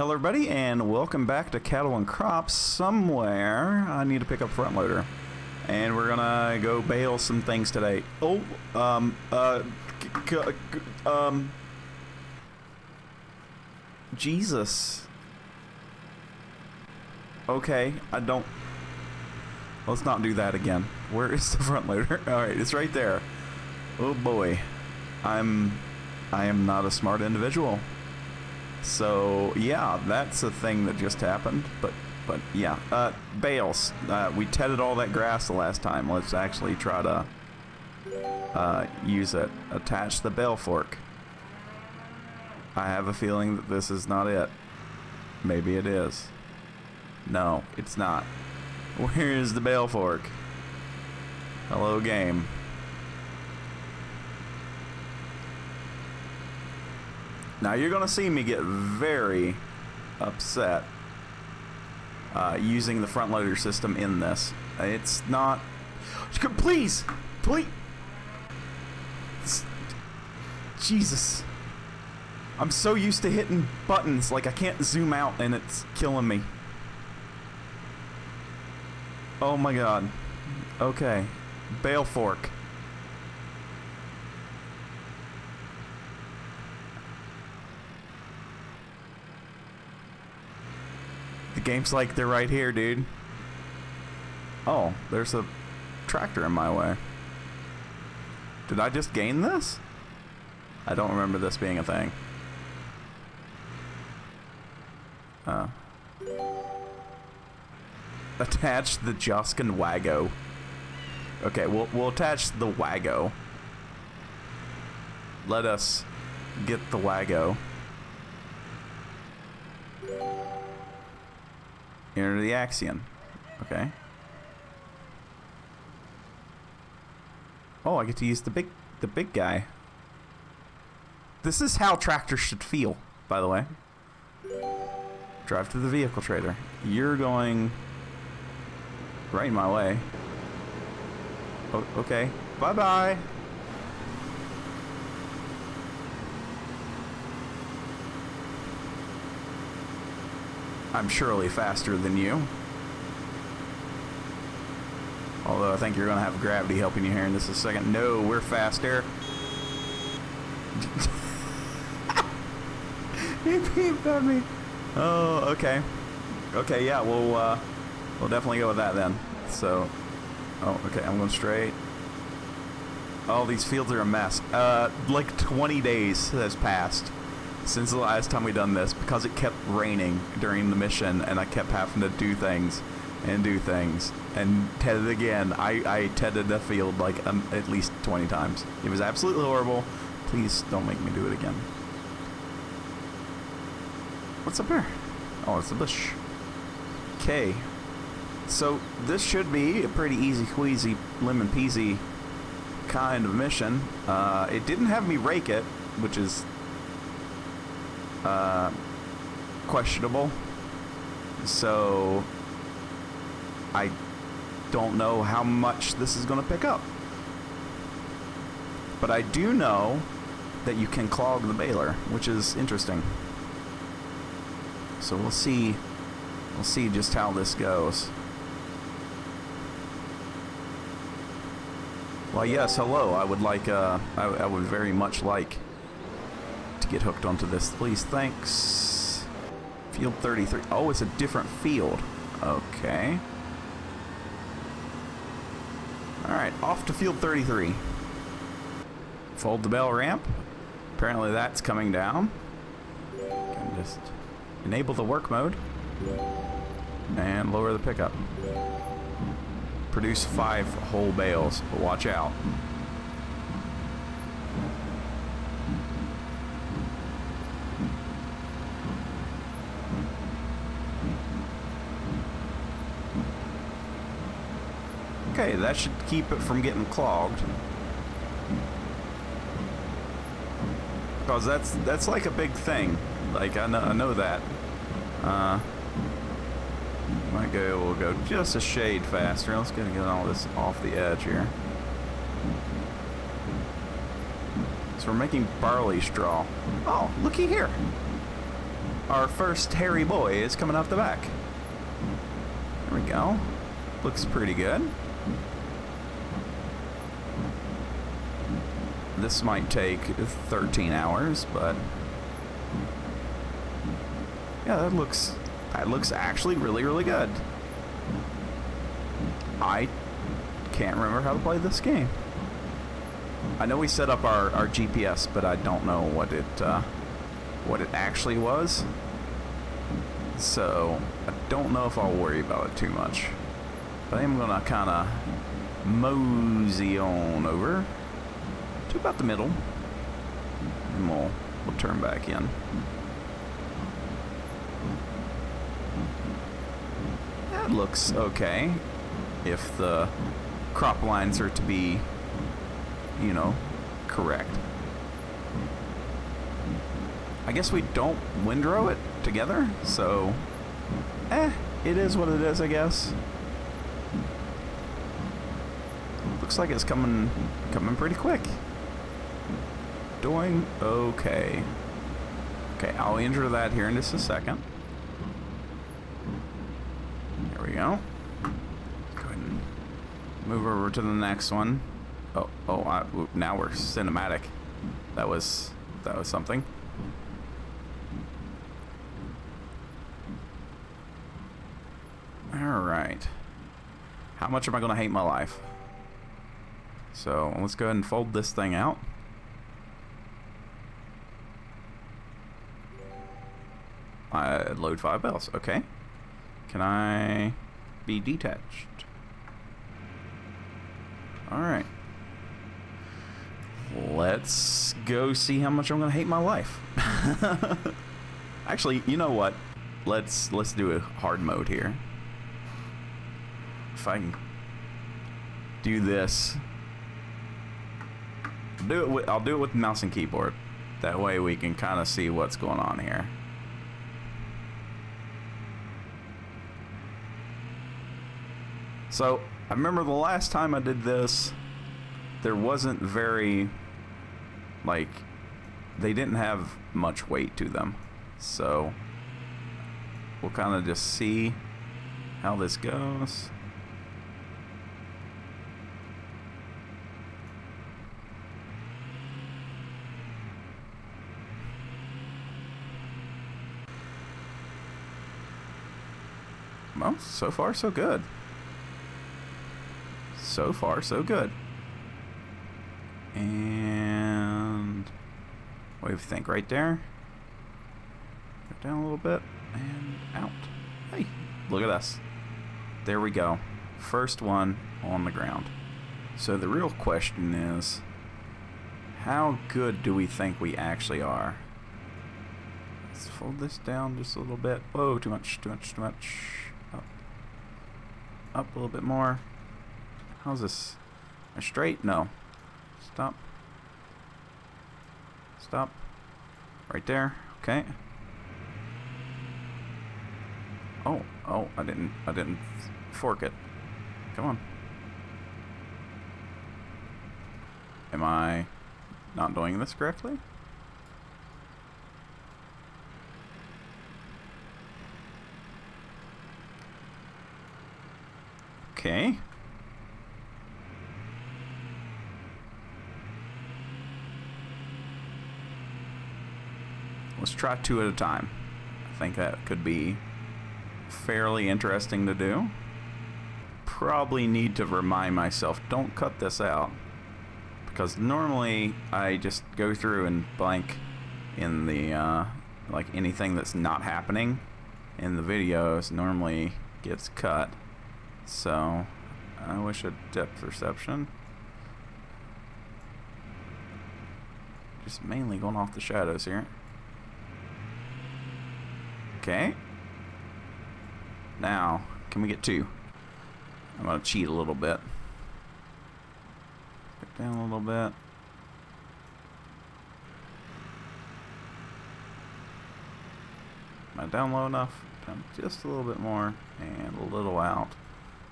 Hello everybody and welcome back to Cattle and Crops. Somewhere I need to pick up front loader. And we're gonna go bale some things today. Oh, um, uh, um, Jesus. Okay, I don't, let's not do that again. Where is the front loader? Alright, it's right there. Oh boy. I'm, I am not a smart individual. So yeah, that's a thing that just happened. But but yeah, uh, bales. Uh, we tedded all that grass the last time. Let's actually try to uh, use it. Attach the bale fork. I have a feeling that this is not it. Maybe it is. No, it's not. Where is the bale fork? Hello, game. Now you're going to see me get very upset uh, using the front loader system in this. It's not... Please! Please! Jesus. I'm so used to hitting buttons, like I can't zoom out and it's killing me. Oh my god. Okay. Bale fork. The game's like, they're right here, dude. Oh, there's a tractor in my way. Did I just gain this? I don't remember this being a thing. Oh. Attach the Joskin Wago. Okay, we'll, we'll attach the Wago. Let us get the Wago. Enter the Axion. Okay. Oh, I get to use the big the big guy. This is how tractors should feel, by the way. Drive to the vehicle trader. You're going right in my way. Oh, okay. Bye-bye. I'm surely faster than you. Although I think you're going to have gravity helping you here in just a second. No, we're faster. he peeped at me. Oh, okay. Okay, yeah, we'll, uh, we'll definitely go with that then. So, oh, okay, I'm going straight. Oh, these fields are a mess. Uh, like 20 days has passed since the last time we done this because it kept raining during the mission and I kept having to do things and do things and tedded again. I, I tedded the field like um, at least 20 times. It was absolutely horrible. Please don't make me do it again. What's up here? Oh, it's a bush. Okay. So this should be a pretty easy queasy lemon peasy kind of mission. Uh, it didn't have me rake it, which is uh, questionable. So I don't know how much this is going to pick up. But I do know that you can clog the baler, which is interesting. So we'll see we'll see just how this goes. Well, yes, hello. I would like, uh, I, I would very much like get hooked onto this, please. Thanks. Field 33. Oh, it's a different field. Okay. Alright, off to field 33. Fold the bell ramp. Apparently that's coming down. Can just enable the work mode. And lower the pickup. Produce five whole bales. Watch out. Okay, that should keep it from getting clogged. Because that's that's like a big thing. Like I know I know that. Uh, might go we'll go just a shade faster. Let's get all this off the edge here. So we're making barley straw. Oh, looky here. our first hairy boy is coming off the back. There we go. Looks pretty good. This might take 13 hours, but yeah, that looks that looks actually really really good. I can't remember how to play this game. I know we set up our, our GPS, but I don't know what it uh, what it actually was. So I don't know if I'll worry about it too much. But I am gonna kind of mosey on over to about the middle, and we'll we'll turn back in. That looks okay if the crop lines are to be, you know, correct. I guess we don't windrow it together, so eh, it is what it is, I guess. Looks like it's coming coming pretty quick. Doing okay. Okay, I'll enter that here in just a second. There we go. Go ahead and move over to the next one. Oh, oh, I, now we're cinematic. That was that was something. Alright. How much am I going to hate my life? So, let's go ahead and fold this thing out. I load five bells. Okay. Can I be detached? Alright. Let's go see how much I'm going to hate my life. Actually, you know what? Let's let's do a hard mode here if I can do this. Do it with, I'll do it with mouse and keyboard. That way we can kind of see what's going on here. So, I remember the last time I did this, there wasn't very, like, they didn't have much weight to them. So, we'll kind of just see how this goes. Well, so far so good. So far so good. And you think right there? Go down a little bit and out. Hey, look at us. There we go. First one on the ground. So the real question is, how good do we think we actually are? Let's fold this down just a little bit. Whoa, too much, too much, too much Up, up a little bit more. How's this? A straight? No. Stop. Stop. Right there. Okay. Oh, oh, I didn't, I didn't fork it. Come on. Am I not doing this correctly? Okay. Let's try two at a time. I think that could be fairly interesting to do. Probably need to remind myself, don't cut this out. Because normally I just go through and blank in the, uh, like anything that's not happening in the videos normally gets cut. So, I wish a depth perception. Just mainly going off the shadows here. Okay. Now, can we get two? I'm going to cheat a little bit. Get down a little bit. Am I down low enough? Down just a little bit more. And a little out.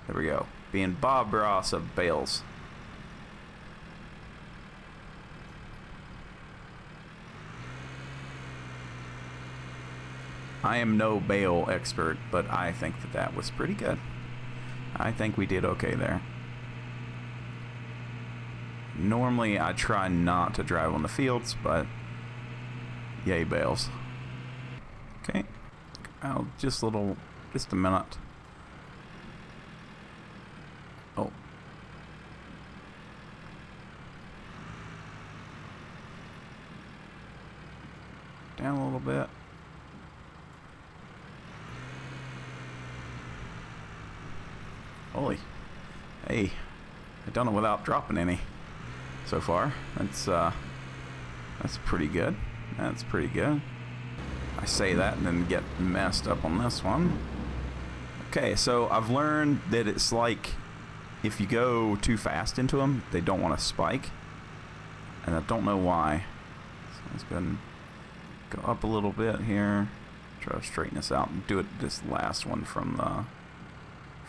There we go. Being Bob Ross of Bales. I am no bale expert, but I think that that was pretty good. I think we did okay there. Normally, I try not to drive on the fields, but yay bales. Okay, I'll just a little, just a minute. Oh. Down a little bit. Holy. Hey. I've done it without dropping any so far. That's, uh, that's pretty good. That's pretty good. I say that and then get messed up on this one. Okay, so I've learned that it's like if you go too fast into them, they don't want to spike. And I don't know why. So let's go and go up a little bit here. Try to straighten this out and do it this last one from the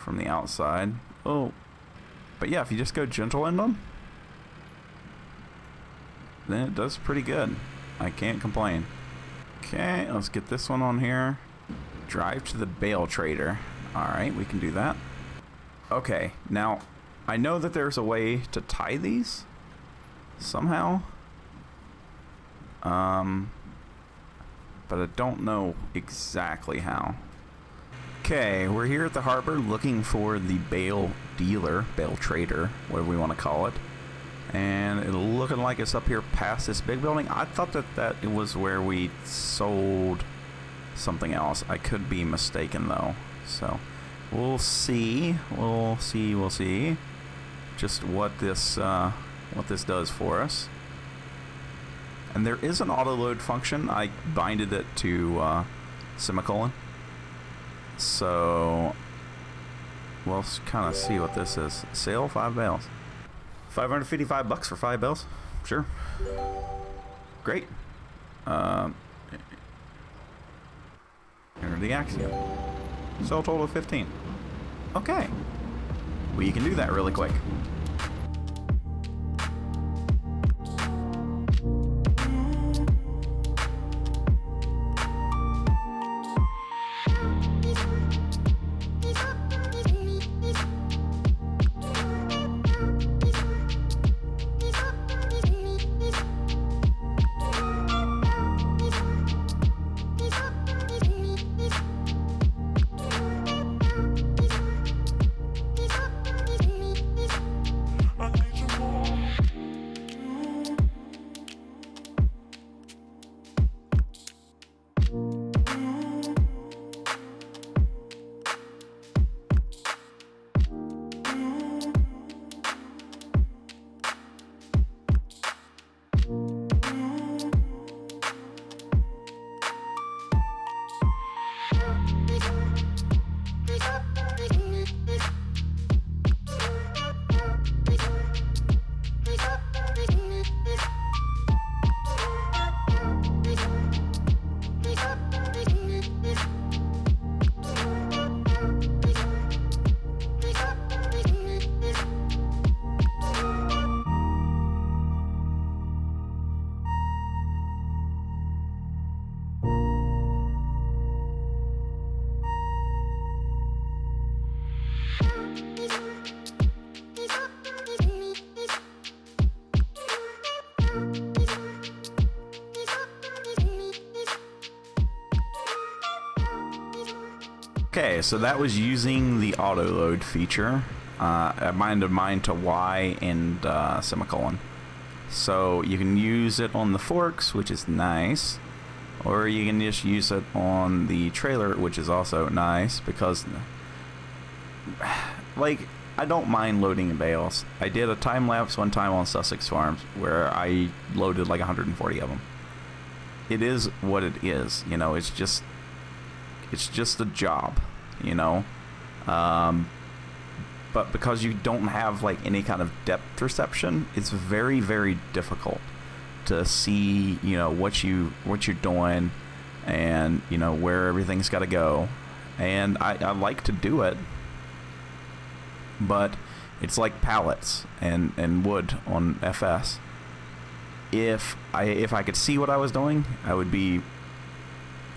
from the outside. Oh, but yeah, if you just go gentle in them, then it does pretty good. I can't complain. Okay, let's get this one on here. Drive to the bale trader. Alright, we can do that. Okay, now, I know that there's a way to tie these somehow. Um, but I don't know exactly how. Okay, we're here at the harbor looking for the bale dealer, bale trader, whatever we want to call it. And it looking like it's up here past this big building. I thought that that it was where we sold something else. I could be mistaken though. So we'll see. We'll see. We'll see. Just what this uh, what this does for us. And there is an auto load function. I binded it to uh, semicolon. So we'll kind of see what this is. Sale five bales. 555 bucks for five bales. Sure. Great. Um, enter the Axion. Sell total of 15. Okay. We can do that really quick. Okay, so that was using the auto load feature. Uh, I minded mine to Y and uh, semicolon. So you can use it on the forks, which is nice, or you can just use it on the trailer, which is also nice because, like, I don't mind loading in bales. I did a time lapse one time on Sussex Farms where I loaded like 140 of them. It is what it is, you know. It's just, it's just a job you know. Um, but because you don't have like any kind of depth perception, it's very very difficult to see you know what you what you're doing and you know where everything's got to go. And I, I like to do it, but it's like pallets and and wood on FS. If I if I could see what I was doing, I would be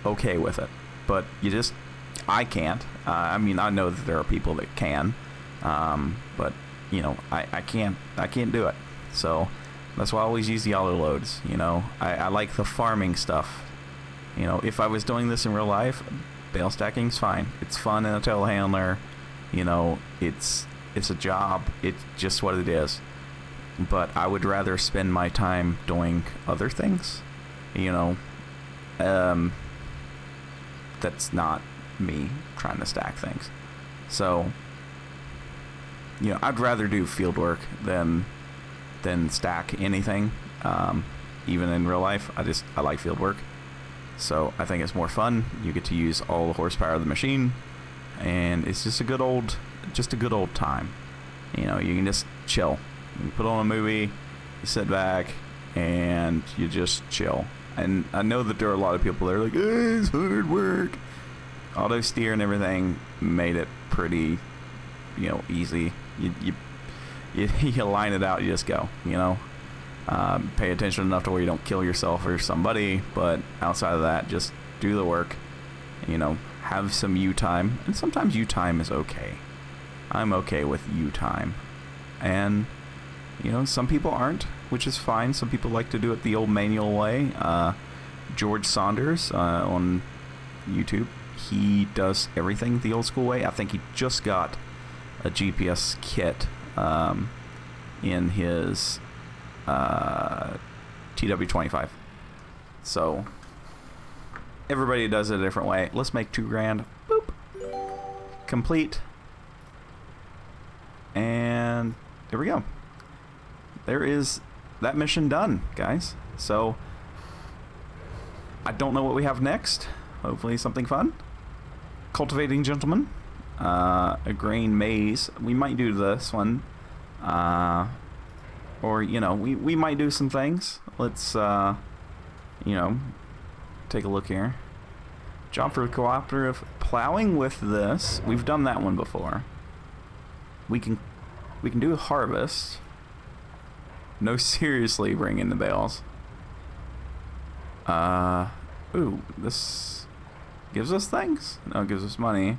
okay with it. But you just I can't. Uh, I mean, I know that there are people that can, um, but you know, I, I can't I can't do it. So that's why I always use the auto loads. You know, I, I like the farming stuff. You know, if I was doing this in real life, bale stacking's fine. It's fun in a telehandler. You know, it's it's a job. It's just what it is. But I would rather spend my time doing other things. You know, um, that's not me trying to stack things. So, you know, I'd rather do field work than than stack anything. Um, even in real life, I just I like field work. So I think it's more fun. You get to use all the horsepower of the machine, and it's just a good old, just a good old time. You know, you can just chill. You put on a movie, you sit back, and you just chill. And I know that there are a lot of people that are like, it's hard work. Auto steer and everything made it pretty, you know, easy. You, you, you, you line it out, you just go, you know. Um, pay attention enough to where you don't kill yourself or somebody, but outside of that, just do the work. You know, have some U time, and sometimes U time is okay. I'm okay with U time, and you know, some people aren't, which is fine. Some people like to do it the old manual way. Uh, George Saunders uh, on YouTube, he does everything the old school way. I think he just got a GPS kit um, in his uh, TW25. So everybody does it a different way. Let's make two grand. Boop. Complete. And there we go. There is that mission done, guys. So I don't know what we have next. Hopefully something fun. Cultivating Gentleman. Uh, a grain maze. We might do this one. Uh, or, you know, we, we might do some things. Let's, uh, you know, take a look here. Job for cooperative plowing with this. We've done that one before. We can we can do harvest. No, seriously, bring in the bales. Uh, ooh, this gives us things? No, it gives us money.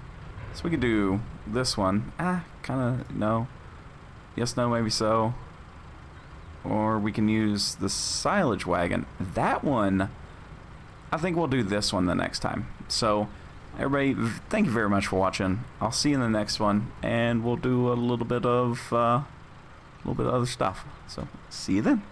So we could do this one. Ah, kind of, no. Yes, no, maybe so. Or we can use the silage wagon. That one, I think we'll do this one the next time. So, everybody, thank you very much for watching. I'll see you in the next one, and we'll do a little bit of, uh, little bit of other stuff. So, see you then.